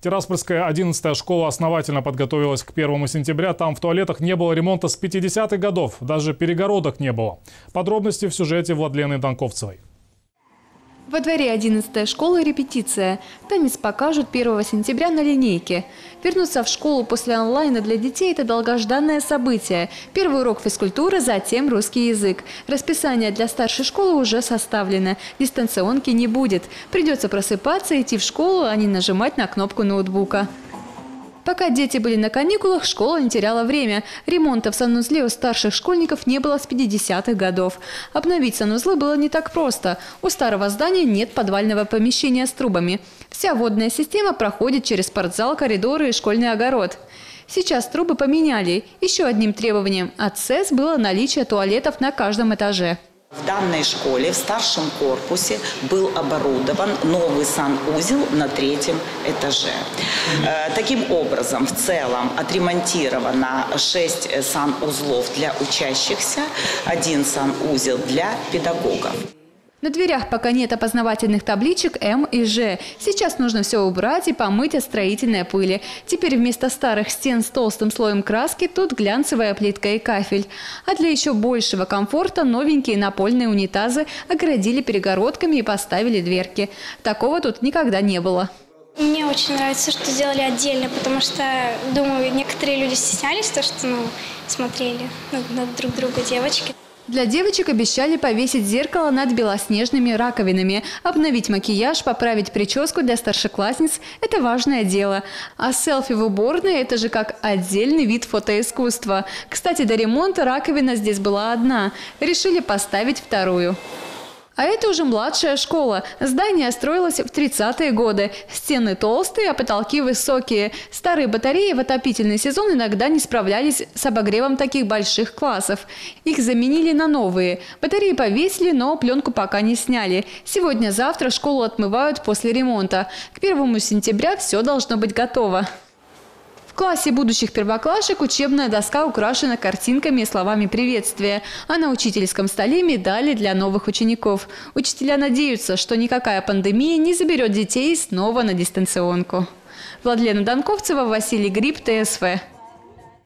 Тираспольская 11-я школа основательно подготовилась к 1 сентября. Там в туалетах не было ремонта с 50-х годов. Даже перегородок не было. Подробности в сюжете Владлены Донковцевой. Во дворе 11 школы репетиция. Танец покажут 1 сентября на линейке. Вернуться в школу после онлайна для детей – это долгожданное событие. Первый урок физкультуры, затем русский язык. Расписание для старшей школы уже составлено. Дистанционки не будет. Придется просыпаться, идти в школу, а не нажимать на кнопку ноутбука. Пока дети были на каникулах, школа не теряла время. Ремонта в санузле у старших школьников не было с 50-х годов. Обновить санузлы было не так просто. У старого здания нет подвального помещения с трубами. Вся водная система проходит через спортзал, коридоры и школьный огород. Сейчас трубы поменяли. Еще одним требованием от СЭС было наличие туалетов на каждом этаже. В данной школе в старшем корпусе был оборудован новый санузел на третьем этаже. Э, таким образом, в целом отремонтировано 6 санузлов для учащихся, один санузел для педагогов. На дверях пока нет опознавательных табличек М и Ж. Сейчас нужно все убрать и помыть от строительной пыли. Теперь вместо старых стен с толстым слоем краски тут глянцевая плитка и кафель. А для еще большего комфорта новенькие напольные унитазы оградили перегородками и поставили дверки. Такого тут никогда не было. Мне очень нравится, что сделали отдельно, потому что, думаю, некоторые люди стеснялись, то, что ну, смотрели на, на друг друга девочки. Для девочек обещали повесить зеркало над белоснежными раковинами. Обновить макияж, поправить прическу для старшеклассниц – это важное дело. А селфи в уборной – это же как отдельный вид фотоискусства. Кстати, до ремонта раковина здесь была одна. Решили поставить вторую. А это уже младшая школа. Здание строилось в 30-е годы. Стены толстые, а потолки высокие. Старые батареи в отопительный сезон иногда не справлялись с обогревом таких больших классов. Их заменили на новые. Батареи повесили, но пленку пока не сняли. Сегодня-завтра школу отмывают после ремонта. К 1 сентября все должно быть готово классе будущих первоклашек учебная доска украшена картинками и словами приветствия, а на учительском столе медали для новых учеников. Учителя надеются, что никакая пандемия не заберет детей снова на дистанционку. Владлена Донковцева, Василий Гриб, ТСВ.